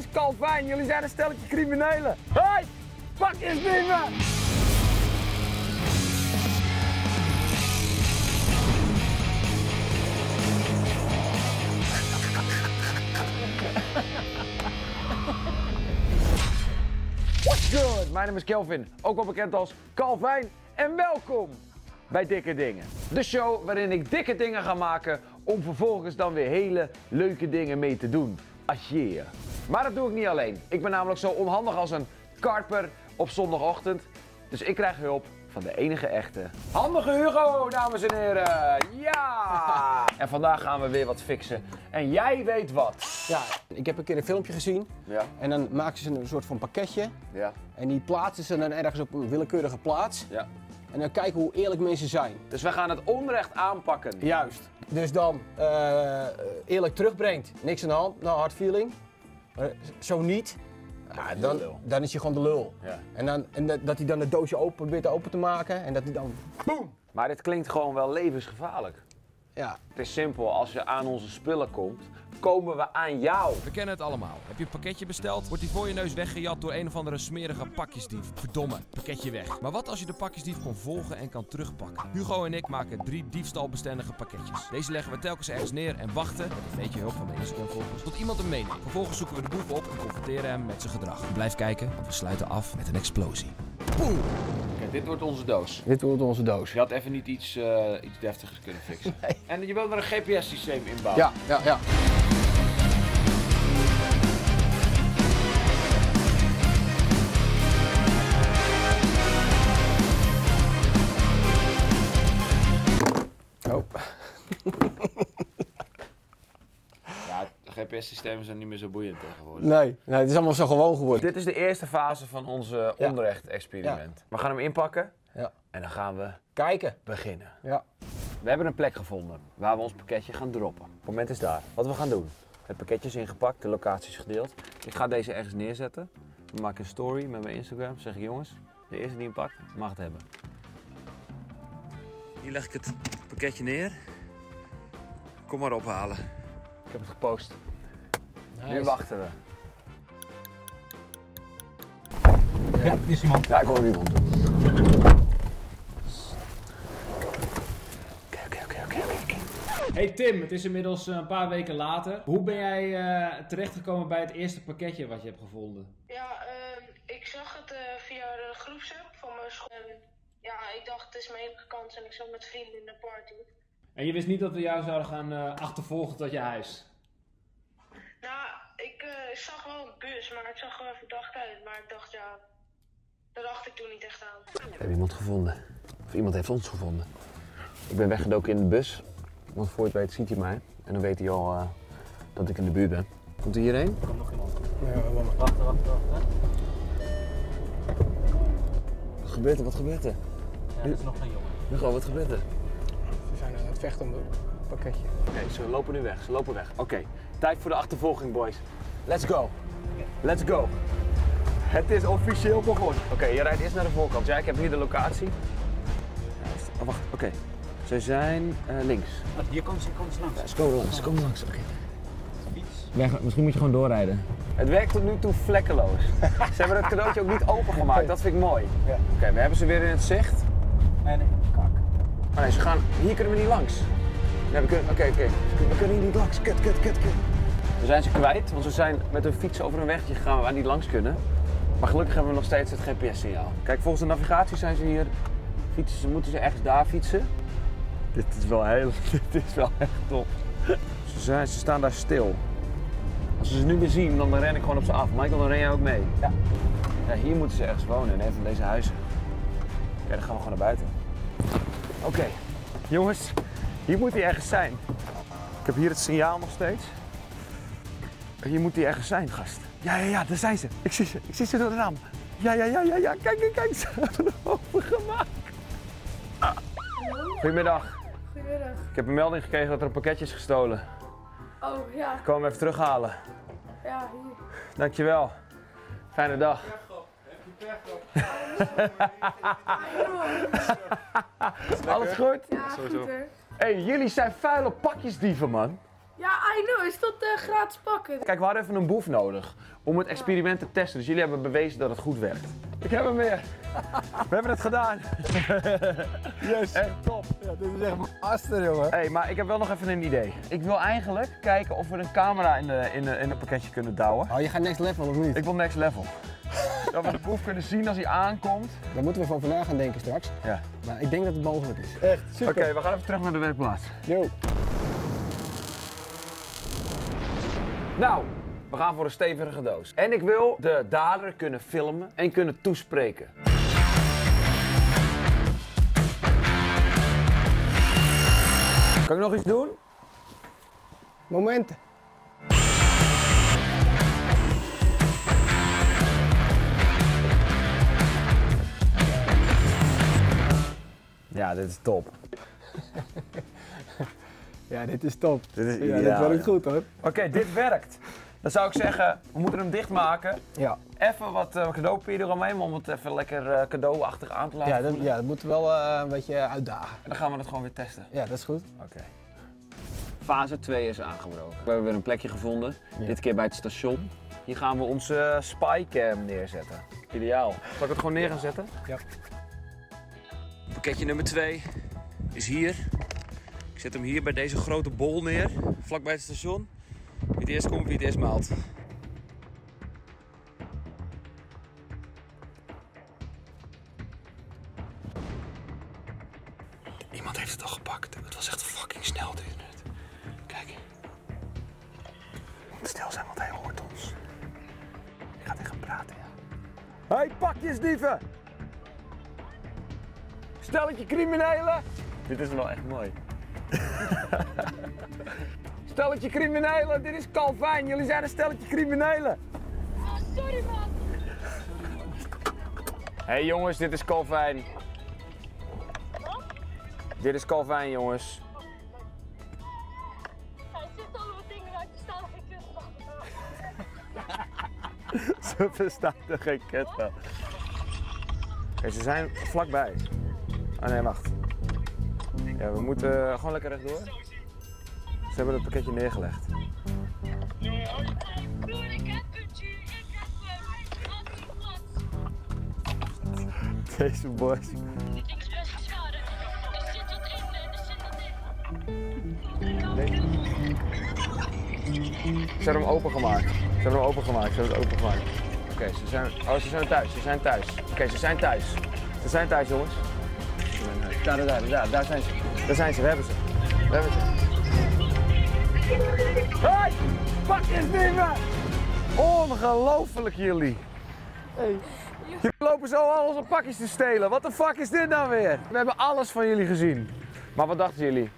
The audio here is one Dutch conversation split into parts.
is. Jullie zijn een stelletje criminelen. Hoi, pakjes nemen! What's good? Mijn naam is Kelvin, ook wel bekend als Calvijn. En welkom bij Dikke Dingen. De show waarin ik dikke dingen ga maken om vervolgens dan weer hele leuke dingen mee te doen. Agieer. Maar dat doe ik niet alleen. Ik ben namelijk zo onhandig als een karper op zondagochtend. Dus ik krijg hulp van de enige echte handige Hugo, dames en heren. Ja! En vandaag gaan we weer wat fixen. En jij weet wat. Ja, ik heb een keer een filmpje gezien Ja, en dan maken ze een soort van pakketje ja, en die plaatsen ze dan ergens op een willekeurige plaats ja. en dan kijken hoe eerlijk mensen zijn. Dus we gaan het onrecht aanpakken. Juist. Dus dan eh, eerlijk terugbrengt, niks aan de hand, nou hard feeling. Maar zo niet, ja, dan, dan is je gewoon de lul. Ja. En, dan, en dat, dat hij dan het doosje open probeert open te maken en dat hij dan, boem! Maar dit klinkt gewoon wel levensgevaarlijk. Ja, Het is simpel, als je aan onze spullen komt, komen we aan jou. We kennen het allemaal. Heb je een pakketje besteld, wordt die voor je neus weggejat door een of andere smerige pakjesdief. Verdomme, pakketje weg. Maar wat als je de pakjesdief kon volgen en kan terugpakken? Hugo en ik maken drie diefstalbestendige pakketjes. Deze leggen we telkens ergens neer en wachten, met een beetje hulp van de Instagram-volgers, tot iemand hem meeneemt. Vervolgens zoeken we de boef op en confronteren hem met zijn gedrag. Blijf kijken, want we sluiten af met een explosie. Kijk, dit wordt onze doos. dit wordt onze doos. Je had even niet iets, eh, iets deftigers kunnen fixen. En je wilt er een GPS-systeem inbouwen. Ja, ja, ja. GPS-systemen zijn niet meer zo boeiend tegenwoordig. Nee, nee, het is allemaal zo gewoon geworden. Dit is de eerste fase van onze Ja. onrecht-experiment. We gaan hem inpakken Ja. en dan gaan we Kijken. beginnen. Ja. We hebben een plek gevonden waar we ons pakketje gaan droppen. Het moment is daar. Wat we gaan doen. Het pakketje is ingepakt, de locatie is gedeeld. Ik ga deze ergens neerzetten. Dan maak ik een story met mijn Instagram. Zeg ik jongens, de eerste die hem pakt, mag het hebben. Hier leg ik het pakketje neer. Kom maar ophalen. Ik heb het gepost. Nu wachten we. Ja, is iemand. Ja, ik hoor iemand. Oké, oké, oké, oké, oké. Hey Tim, het is inmiddels eh, een paar weken later. Hoe ben jij eh, terechtgekomen bij het eerste pakketje wat je hebt gevonden? Ja, ehm, ik zag het eh, via de groepsapp van mijn school. En ja, ik dacht het is mijn enige kans en ik zat met vrienden in de party. En je wist niet dat we jou zouden gaan eh, achtervolgen tot je huis. Ik zag wel een bus, maar het zag er wel verdacht uit. Maar ik dacht ja, daar dacht ik toen niet echt aan. We hebben iemand gevonden. Of iemand heeft ons gevonden. Ik ben weggedoken in de bus. Want voor je het weet ziet hij mij. En dan weet hij al eh, dat ik in de buurt ben. Komt hij hierheen? Wat gebeurt er? Wat gebeurt er? Ja, er is nog geen jongen. Hugo, wat gebeurt er? Ze zijn aan het vechten om het pakketje. Oké, ze lopen nu weg. Ze lopen weg. Oké, tijd voor de achtervolging, boys. Let's go. Let's go. Het is officieel begonnen. Oké, je rijdt eerst naar de voorkant. Ja, ik heb hier de locatie. Oh, wacht. Oké. Ze zijn eh, links. Hier komen ze, komen ze langs. Ja, ze komen langs. Ze komen langs. Oké. Weg, misschien moet je gewoon doorrijden. Het werkt tot nu toe vlekkeloos. ze hebben het cadeautje ook niet opengemaakt. Dat vind ik mooi. Ja. Oké, we hebben ze weer in het zicht. Nee, nee, kak. Oh nee, ze gaan. Hier kunnen we niet langs. Nee, we kunnen. Oké, oké. We kunnen hier niet langs. Kut, kut, kut, kut. We zijn ze kwijt, want ze zijn met hun fiets over een wegje gegaan waar we niet langs kunnen. Maar gelukkig hebben we nog steeds het GPS-signaal. Kijk, volgens de navigatie zijn ze hier. Fietsen, ze moeten ze ergens daar fietsen. Dit is wel heel. Dit is wel echt top. Ze, zijn, ze staan daar stil. Als ze ze nu weer zien, dan ren ik gewoon op ze af. Michael, dan ren jij ook mee. Ja. Ja, hier moeten ze ergens wonen, in een van deze huizen. Oké, dan gaan we gewoon naar buiten. Oké, jongens, hier moet hij ergens zijn. Ik heb hier het signaal nog steeds. Hier moet hij ergens zijn, gast. Ja, ja, ja, daar zijn ze. Ik zie ze, ik zie ze door het raam. Ja, ja, ja, ja, ja. Kijk, kijk, kijk. Ze hebben het opengemaakt. Ah. Goedemiddag. Goedemiddag. Ik heb een melding gekregen dat er een pakketje is gestolen. Oh ja, Ik kwam hem even terughalen. ja, hier. Dankjewel. Fijne dag. Alles goed? Ja, goed hoor. Hé, hey, jullie zijn vuile pakjesdieven, man. Ja, I know, is dat eh, gratis pakken? Kijk, we hadden even een boef nodig om het experiment te testen. Dus jullie hebben bewezen dat het goed werkt. Ik heb hem weer. We hebben het gedaan. Yes. Echt top. Ja, dit is echt master, jongen. Hé, hey, maar ik heb wel nog even een idee. Ik wil eigenlijk kijken of we een camera in, de, in, de, in het pakketje kunnen douwen. Oh, je gaat next level of niet? Ik wil next level. dat we de boef kunnen zien als hij aankomt. Daar moeten we van vandaag gaan denken straks. Ja. Maar ik denk dat het mogelijk is. Echt, super. Oké, we gaan even terug naar de werkplaats. Yo. Nou, we gaan voor een stevige doos. En ik wil de dader kunnen filmen en kunnen toespreken. Kan ik nog iets doen? Momenten. Ja, dit is top. Ja, dit is top. Dit is Ja, dit werkt ja. goed hoor. Oké, dit werkt. Dan zou ik zeggen, we moeten hem dichtmaken. Ja, Even wat uh, cadeaupapier eromheen om het even lekker eh, cadeauachtig aan te laten ja, dat, voelen. ja, dat moeten we wel eh, een beetje uitdagen. En dan gaan we het gewoon weer testen. Ja, dat is goed. Oké. Fase 2 is aangebroken. We hebben weer een plekje gevonden. Dit keer bij het station. Hier gaan we onze spycam neerzetten. Ideaal. Zal ik het gewoon neer gaan zetten? Ja. Pakketje nummer 2 is hier. Ik zet hem hier bij deze grote bol neer, vlakbij het station. Wie het eerst komt, wie het eerst maalt. Iemand heeft het al gepakt. Het was echt fucking snel dit net. Kijk. Moet stil zijn, want hij hoort ons. Ik ga tegen hem praten, ja. Hey, pakjesdieven! Stelletje criminelen! Dit is wel echt mooi. stelletje criminelen, dit is Calvijn. Jullie zijn een stelletje criminelen. Oh, sorry man. hey, jongens, dit is Calvijn. Dit is Calvijn, jongens. Hij zit al wat dingen uit. Ik dus Ze verstaan er geen ket van. Oké, ze zijn vlakbij. Oh nee, wacht. Ja, we moeten gewoon lekker rechtdoor. Ze hebben het pakketje neergelegd. Deze boys. Ze hebben hem opengemaakt. Ze hebben hem opengemaakt. Ze hebben het opengemaakt. Oké, ze zijn. Oh, ze zijn thuis. Ze zijn thuis. Oké, ze zijn thuis. Ze zijn thuis, jongens. Daar, daar, daar, daar, daar zijn ze. Daar zijn ze. We hebben ze. We hebben ze. Hoi! Pakjesdieven! Ongelooflijk jullie. Jullie lopen zo al onze pakjes te stelen. Wat de fuck is dit nou weer? We hebben alles van jullie gezien. Maar wat dachten jullie?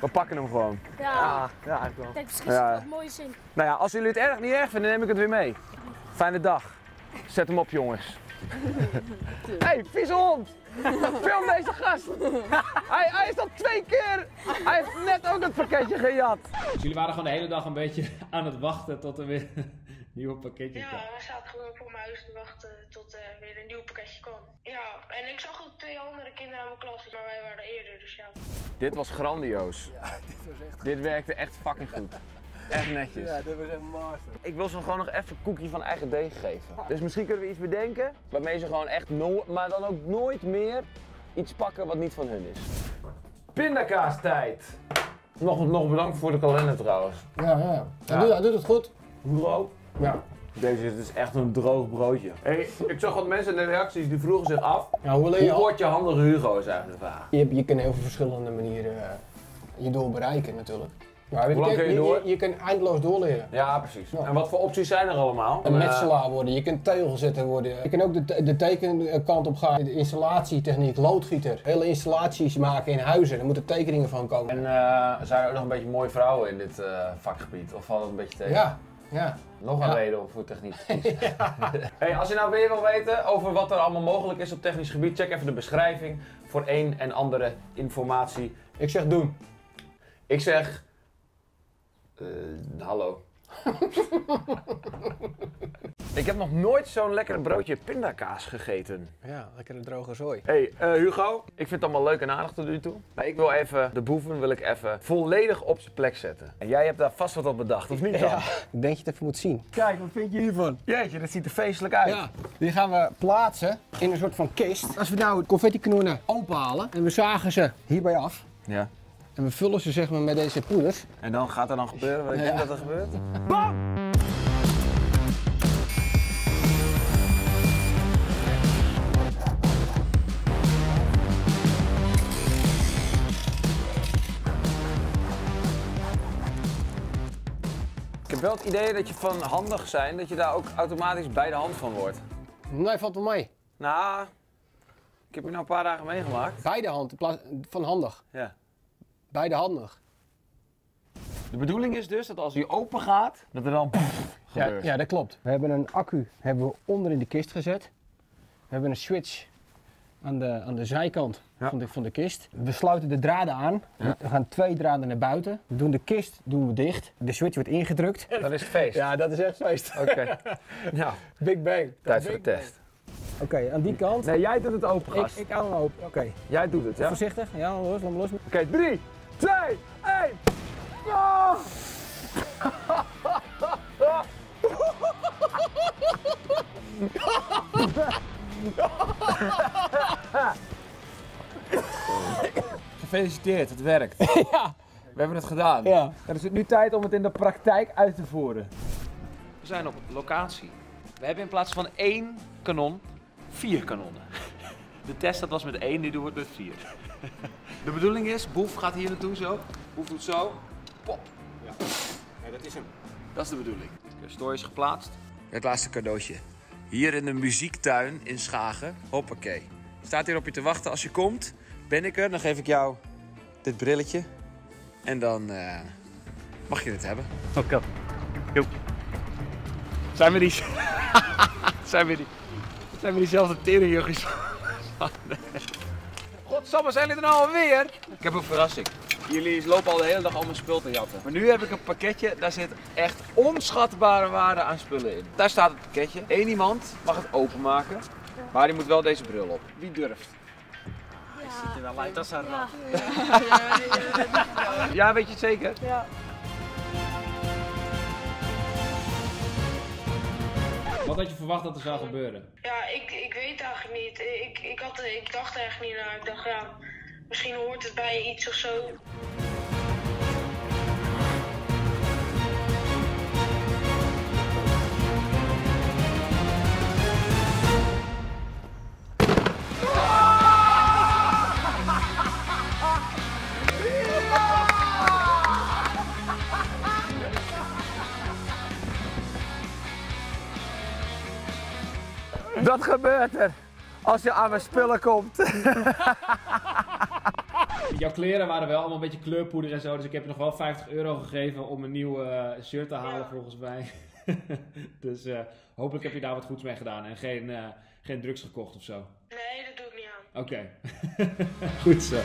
We pakken hem gewoon. Ja, ja, eigenlijk wel. ik denk misschien Ja. wat mooie zin. Nou ja, als jullie het erg niet erg vinden, neem ik het weer mee. Fijne dag. Zet hem op, jongens. hey, vieze hond! Film deze gast! hij, hij is al twee keer! Hij heeft net ook het pakketje gejat. Dus jullie waren gewoon de hele dag een beetje aan het wachten tot er weer een nieuwe pakketje Ja, kwam. we zaten gewoon voor mijn huis te wachten tot er weer een nieuw pakketje kwam. Ja, en ik zag ook twee andere kinderen aan mijn klas, maar wij waren eerder, dus ja. Dit was grandioos. Dit werkte echt fucking goed. Echt netjes. Ja, dit was echt master. Ik wil ze gewoon nog even een koekje van eigen deeg geven. Dus misschien kunnen we iets bedenken waarmee ze gewoon echt nooit, maar dan ook nooit meer iets pakken wat niet van hun is. Pindakaastijd. Nog, nog bedankt voor de kalender trouwens. Ja, ja. Hij, Ja. Doet, hij doet het goed. Droog. Ja. Deze is echt een droog broodje. Hey, ik zag wat mensen in de reacties die vroegen zich af. Ja, hoe leer Hoe je al? word je handige Hugo is eigenlijk de vraag. Je, je kunt heel veel verschillende manieren eh, je doel bereiken natuurlijk. Maar Hoe lang kun je door? Je, je kunt eindeloos doorleren. Ja, precies. Ja. En wat voor opties zijn er allemaal? Een Eh, metselaar worden, je kunt tegelzetter worden. Je kan ook de, de tekenkant op gaan, de installatietechniek, loodgieter. Hele installaties maken in huizen, daar moeten tekeningen van komen. En eh, zijn er ook nog een beetje mooie vrouwen in dit eh, vakgebied? Of valt het een beetje tegen? Ja, ja. Nog een Ja. reden om voor techniek te kiezen. hey, als je nou weer wil weten over wat er allemaal mogelijk is op technisch gebied, check even de beschrijving voor een en andere informatie. Ik zeg doen. Ik zeg... eh, hallo. Ik heb nog nooit zo'n lekker broodje pindakaas gegeten. Ja, lekkere droge zooi. Hey eh, Hugo, ik vind het allemaal leuk en aardig tot nu toe. Maar ik wil even, de boeven wil ik even volledig op zijn plek zetten. En jij hebt daar vast wat op bedacht, of niet dan? Ja, ik denk dat je het even moet zien. Kijk, wat vind je hiervan? Jeetje, dat ziet er feestelijk uit. Ja, die gaan we plaatsen in een soort van kist. Als we nou confetti-kanonnen openhalen en we zagen ze hierbij af. Ja. En we vullen ze zeg maar met deze poeders. En dan gaat er dan gebeuren wat ik Ja. denk dat er gebeurt? Ik heb wel het idee dat je van handig zijn, dat je daar ook automatisch bij de hand van wordt. Nee, valt wel mee. Nou, ik heb hier nou een paar dagen meegemaakt. Beide hand in plaats van handig. Ja. Beide handig. De bedoeling is dus dat als hij open gaat, dat er dan Ja, gebeurt. ja, dat klopt. We hebben een accu hebben we onder in de kist gezet. We hebben een switch aan de, aan de zijkant Ja. van, de, van de kist. We sluiten de draden aan. We gaan twee draden naar buiten. We doen de kist doen we dicht. De switch wordt ingedrukt. Dan is het feest. Ja, dat is echt feest. Oké. nou, Big bang. tijd voor de test. Oké, aan die kant. Nee, jij doet het open, ik, gast. ik hou hem open. Oké. Jij doet het, ja? Oké, Voorzichtig. Ja, los, laat me los. 3, 2, 1. Oh! Gefeliciteerd, het werkt. Ja. We hebben het gedaan. Ja. Dan is het nu tijd om het in de praktijk uit te voeren. We zijn op locatie. We hebben in plaats van één kanon, vier kanonnen. De test dat was met één, nu doen we het met vier. De bedoeling is, Boef gaat hier naartoe zo. Boef doet zo. Pop. Ja, dat is hem. Dat is de bedoeling. De story is geplaatst. Het laatste cadeautje. Hier in de muziektuin in Schagen. Hoppakee. Staat hier op je te wachten. Als je komt, ben ik er. Dan geef ik jou dit brilletje. En dan eh, mag je het hebben. Oké. Jo. Zijn we die... zijn we die... Zijn we diezelfde teringjuggers? Godsamme, zijn jullie er nou alweer? Ik heb een verrassing. Jullie lopen al de hele dag al mijn spul te jatten. Maar nu heb ik een pakketje, daar zit echt onschatbare waarde aan spullen in. Daar staat het pakketje. Eén iemand mag het openmaken, maar die moet wel deze bril op. Wie durft? Ziet er wel uit als een rat. Ja, weet je het zeker? Ja. Wat had je verwacht dat er zou gebeuren? Ja, ik, ik weet eigenlijk niet. Ik, ik, had, ik dacht echt niet naar. Ik dacht, ja, misschien hoort het bij iets of zo. Dat gebeurt er als je aan mijn spullen komt. Jouw kleren waren wel allemaal een beetje kleurpoeder en zo, dus ik heb je nog wel 50 euro gegeven om een nieuw eh, shirt te halen volgens mij. dus eh, hopelijk heb je daar wat goeds mee gedaan en geen, eh, geen drugs gekocht of zo. Nee, dat doe ik niet aan. Oké. Goed zo.